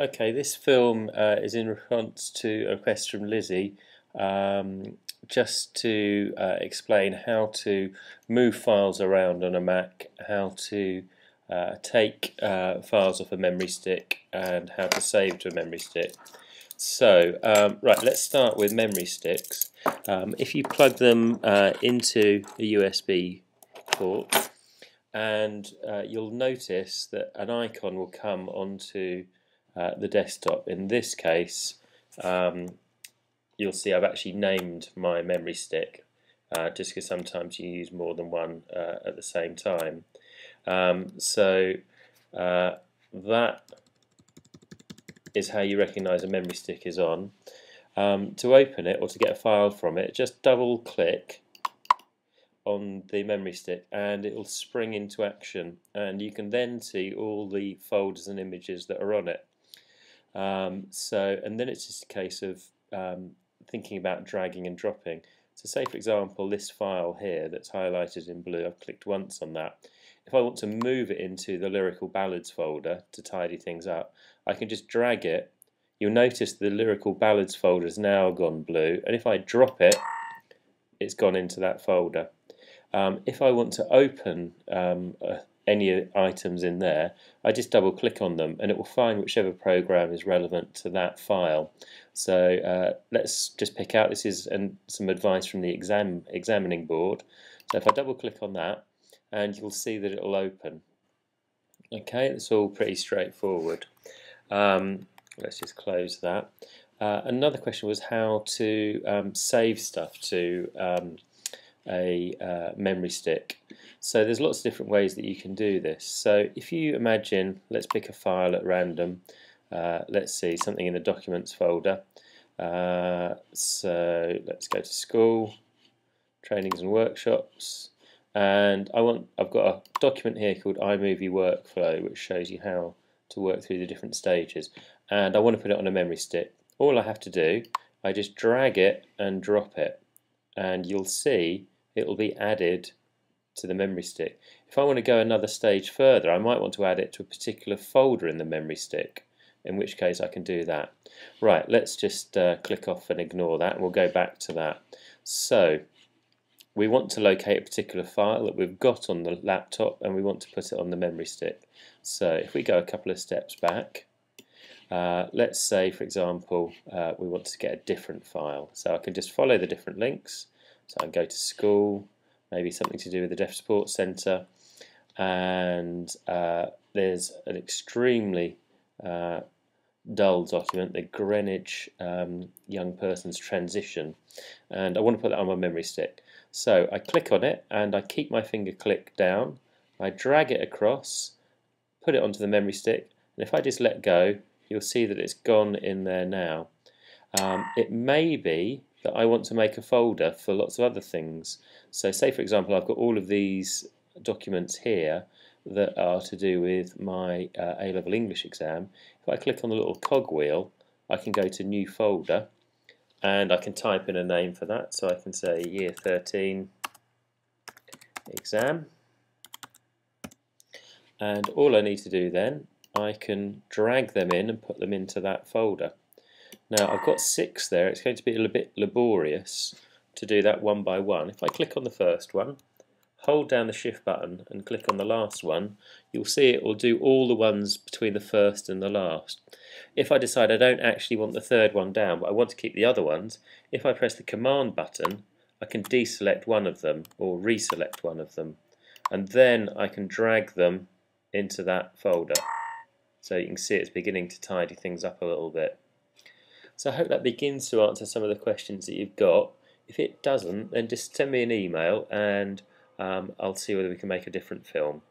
Okay, this film uh, is in response to a request from Lizzie um, just to uh, explain how to move files around on a Mac, how to uh, take uh, files off a memory stick and how to save to a memory stick. So, um, right, let's start with memory sticks. Um, if you plug them uh, into a USB port, and uh, you'll notice that an icon will come onto the desktop. In this case, um, you'll see I've actually named my memory stick uh, just because sometimes you use more than one uh, at the same time. Um, so uh, that is how you recognize a memory stick is on. Um, to open it or to get a file from it, just double click on the memory stick and it will spring into action and you can then see all the folders and images that are on it. Um, so, and then it's just a case of um, thinking about dragging and dropping. So say for example this file here that's highlighted in blue, I've clicked once on that. If I want to move it into the Lyrical Ballads folder to tidy things up, I can just drag it. You'll notice the Lyrical Ballads folder has now gone blue, and if I drop it, it's gone into that folder. Um, if I want to open um, a, any items in there, I just double click on them and it will find whichever program is relevant to that file. So uh, let's just pick out, this is an, some advice from the exam examining board. So if I double click on that and you'll see that it will open. Okay, it's all pretty straightforward. Um, let's just close that. Uh, another question was how to um, save stuff to um, a uh, memory stick. So there's lots of different ways that you can do this. So if you imagine, let's pick a file at random, uh, let's see, something in the documents folder. Uh, so let's go to school, trainings and workshops, and I want, I've got a document here called iMovie Workflow which shows you how to work through the different stages and I want to put it on a memory stick. All I have to do, I just drag it and drop it and you'll see it will be added to the memory stick. If I want to go another stage further, I might want to add it to a particular folder in the memory stick, in which case I can do that. Right, let's just uh, click off and ignore that, and we'll go back to that. So, we want to locate a particular file that we've got on the laptop, and we want to put it on the memory stick. So, if we go a couple of steps back, uh, let's say, for example, uh, we want to get a different file. So I can just follow the different links. So I can go to school, maybe something to do with the Deaf Support Centre, and uh, there's an extremely uh, dull document, the Greenwich um, Young Person's Transition, and I want to put that on my memory stick. So I click on it and I keep my finger click down, I drag it across, put it onto the memory stick, and if I just let go, you'll see that it's gone in there now. Um, it may be that I want to make a folder for lots of other things. So say for example I've got all of these documents here that are to do with my uh, A-level English exam. If I click on the little cogwheel I can go to new folder and I can type in a name for that so I can say year 13 exam and all I need to do then I can drag them in and put them into that folder. Now I've got six there, it's going to be a little bit laborious to do that one by one. If I click on the first one, hold down the shift button and click on the last one, you'll see it will do all the ones between the first and the last. If I decide I don't actually want the third one down but I want to keep the other ones, if I press the command button I can deselect one of them or reselect one of them and then I can drag them into that folder. So you can see it's beginning to tidy things up a little bit. So I hope that begins to answer some of the questions that you've got. If it doesn't, then just send me an email and um, I'll see whether we can make a different film.